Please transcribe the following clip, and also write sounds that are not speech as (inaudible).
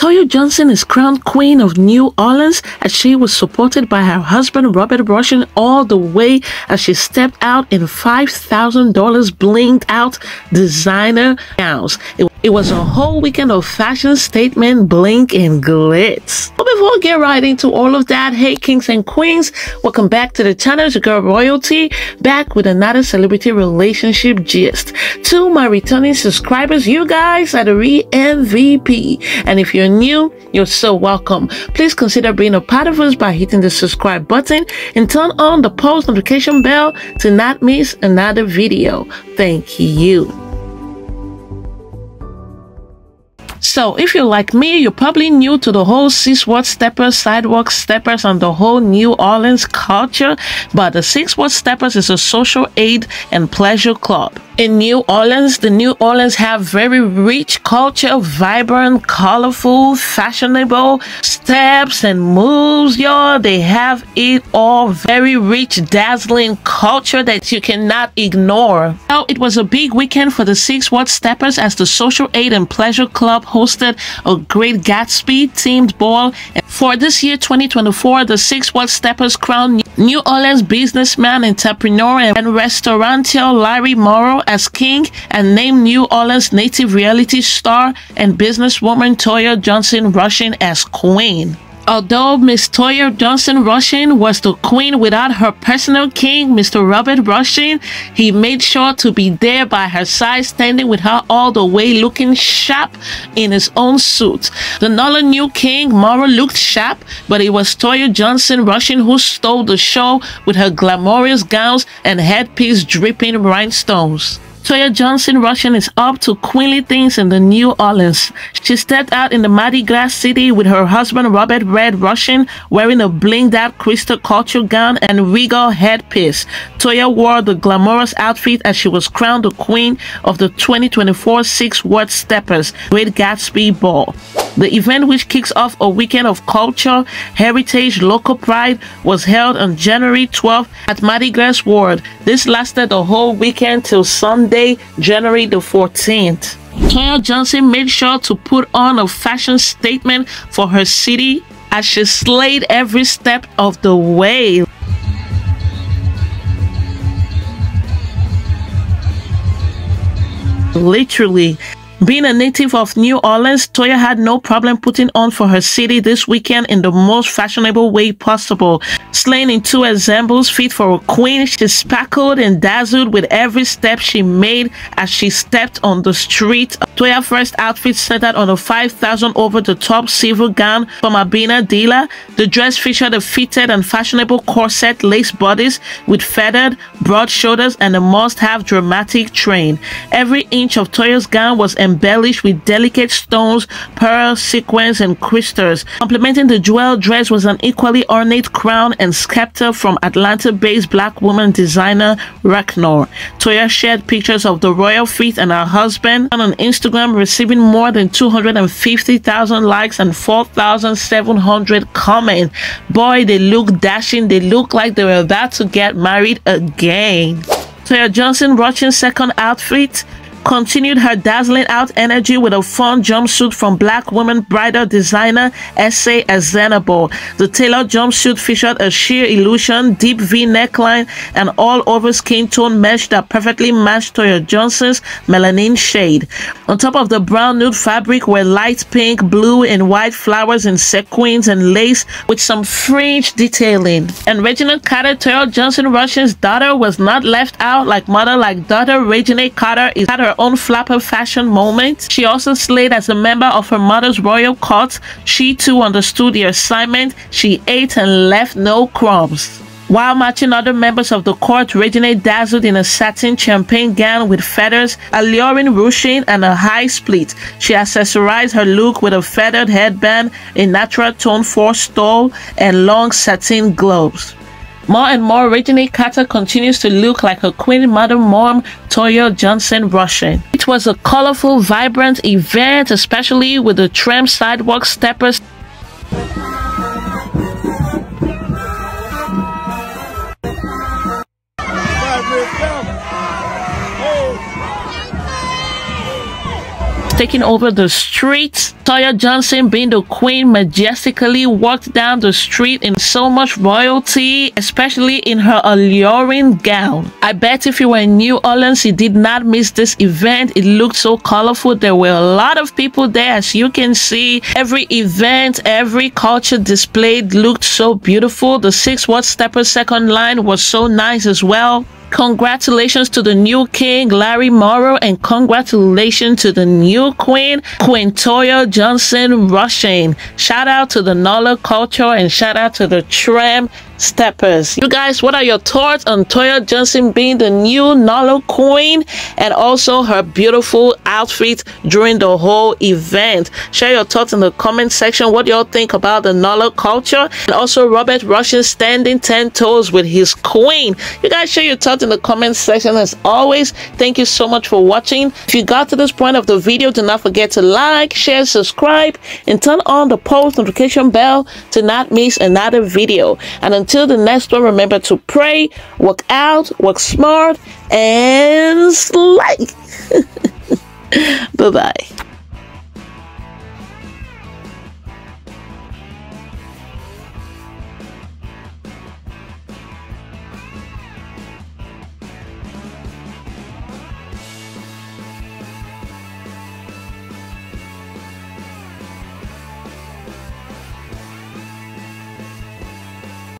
Toya Johnson is crowned Queen of New Orleans as she was supported by her husband Robert Rushing all the way as she stepped out in $5,000 blinged out designer gowns. It was a whole weekend of fashion statement, blink, and glitz. But before we get right into all of that, hey kings and queens, welcome back to the channel, it's your girl Royalty, back with another celebrity relationship gist. To my returning subscribers, you guys are the real MVP. And if you're new, you're so welcome. Please consider being a part of us by hitting the subscribe button and turn on the post notification bell to not miss another video. Thank you. So if you're like me, you're probably new to the whole Sixth Ward Steppers, Sidewalk Steppers, and the whole New Orleans culture. But the Sixth Ward Steppers is a social aid and pleasure club. In New Orleans, the New Orleans have very rich culture, vibrant, colorful, fashionable steps and moves, y'all. They have it all. Very rich, dazzling culture that you cannot ignore. Now, it was a big weekend for the Sixth Ward Steppers as the Social Aid and Pleasure Club hosted a Great Gatsby themed ball. For this year, 2024, the Sixth Ward Steppers crowned New Orleans businessman, entrepreneur, and restaurateur Larry Morrow as king and named New Orleans native reality star and businesswoman Toya Johnson Rushing as queen. Although Miss Toya Johnson Rushing was the queen without her personal king, Mr. Robert Rushing, he made sure to be there by her side, standing with her all the way, looking sharp in his own suit. The Nola new king, Morrow, looked sharp, but it was Toya Johnson Rushing who stole the show with her glamorous gowns and headpiece dripping rhinestones. Toya Johnson Rushing is up to queenly things in the New Orleans. She stepped out in the Mardi Gras city with her husband Robert Red Rushing wearing a blinged out crystal culture gown and regal headpiece. Toya wore the glamorous outfit as she was crowned the queen of the 2024 Sixth Ward Steppers Great Gatsby Ball. The event, which kicks off a weekend of culture, heritage, local pride, was held on January 12th at Mardi Gras World. This lasted the whole weekend till Sunday, January the 14th. Toya Johnson made sure to put on a fashion statement for her city as she slayed every step of the way. Literally, being a native of New Orleans, Toya had no problem putting on for her city this weekend in the most fashionable way possible. Slaying in two ensembles fit for a queen, she sparkled and dazzled with every step she made as she stepped on the street. Toya's first outfit centered on a 5,000 over-the-top silver gown from Abina Dila. The dress featured a fitted and fashionable corset lace bodice with feathered, broad shoulders and a must-have dramatic train. Every inch of Toya's gown was embellished with delicate stones, pearls, sequins, and crystals. Complementing the jewel dress was an equally ornate crown and scepter from Atlanta-based black woman designer Reknor. Toya shared pictures of the royal feet and her husband on Instagram, receiving more than 250,000 likes and 4,700 comments. Boy, they look dashing. They look like they were about to get married again. Toya Johnson Rushing's second outfit continued her dazzling out energy with a fun jumpsuit from black woman bridal designer S.A. Azenable. The tailored jumpsuit featured a sheer illusion, deep V neckline, and all over skin tone mesh that perfectly matched Toya Johnson's melanin shade. On top of the brown nude fabric were light pink, blue, and white flowers and sequins and lace with some fringe detailing. And Reginae Carter, Toya Johnson Rushing's daughter, was not left out like mother like daughter. Reginae Carter is had her own flapper fashion moment. She also slayed as a member of her mother's royal court. She too understood the assignment. She ate and left no crumbs. While matching other members of the court, Reginae dazzled in a satin champagne gown with feathers, alluring ruching, and a high split. She accessorized her look with a feathered headband, a natural tone 4 stole, and long satin gloves. More and more, Reginae Carter continues to look like her queen mother mom, Toya Johnson Rushing. It was a colorful, vibrant event, especially with the tram sidewalk steppers. taking over the streets. Toya Johnson being the queen majestically walked down the street in so much royalty, especially in her alluring gown. I bet if you were in New Orleans, you did not miss this event. It looked so colorful. There were a lot of people there, as you can see. Every event, every culture displayed looked so beautiful. The six watt stepper second line was so nice as well. Congratulations to the new king, Larry Morrow, and congratulations to the new queen, Queen Toya Johnson Rushing. Shout out to the Nola culture and shout out to the Tram steppers. You guys, what are your thoughts on Toya Johnson being the new Nola queen and also her beautiful outfit during the whole event? Share your thoughts in the comment section. What y'all think about the Nola culture and also Robert Rushing standing 10 toes with his queen. You guys share your thoughts in the comment section as always. Thank you so much for watching. If you got to this point of the video, do not forget to like, share, subscribe, and turn on the post notification bell to not miss another video. And until until the next one, remember to pray, work out, work smart, and slay. (laughs) bye bye.